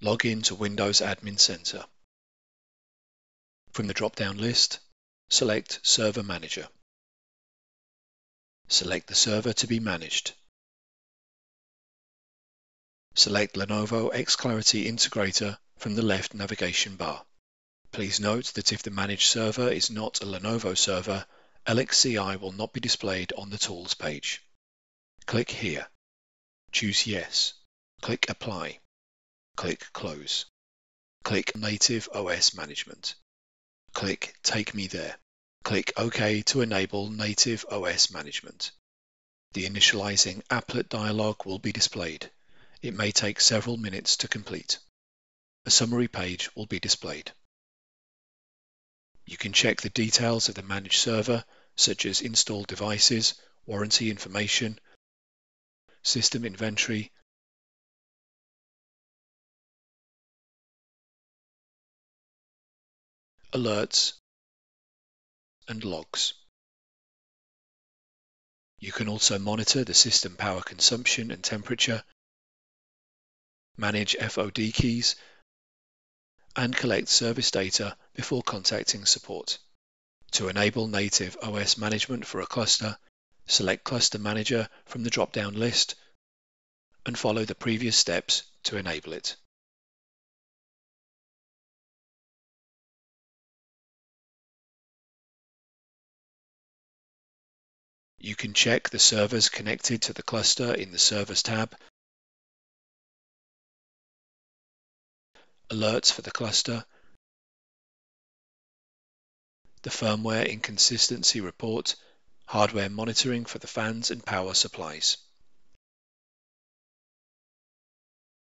Log in to Windows Admin Center. From the drop-down list, select Server Manager. Select the server to be managed. Select Lenovo XClarity Integrator from the left navigation bar. Please note that if the managed server is not a Lenovo server, LXCI will not be displayed on the Tools page. Click here. Choose Yes. Click Apply. Click Close. Click Native OS Management. Click Take Me There. Click OK to enable Native OS Management. The initializing applet dialog will be displayed. It may take several minutes to complete. A summary page will be displayed. You can check the details of the managed server, such as installed devices, warranty information, system inventory, alerts, and logs. You can also monitor the system power consumption and temperature, manage FOD keys, and collect service data before contacting support. To enable native OS management for a cluster, select Cluster Manager from the drop-down list and follow the previous steps to enable it. You can check the servers connected to the cluster in the Servers tab, alerts for the cluster, the firmware inconsistency report, hardware monitoring for the fans and power supplies.